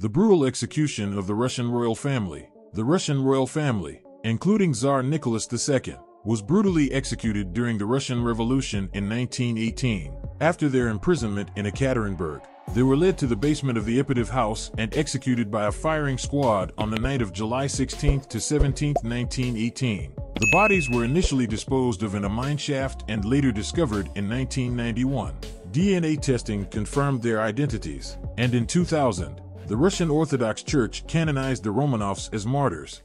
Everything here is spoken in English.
The brutal execution of the Russian royal family. The Russian royal family, including Tsar Nicholas II, was brutally executed during the Russian Revolution in 1918. After their imprisonment in Ekaterinburg, they were led to the basement of the Ipatiev house and executed by a firing squad on the night of July 16 to 17, 1918. The bodies were initially disposed of in a mine shaft and later discovered in 1991. DNA testing confirmed their identities, and in 2000, the Russian Orthodox Church canonized the Romanovs as martyrs.